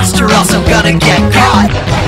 Monster, or else I'm gonna get caught.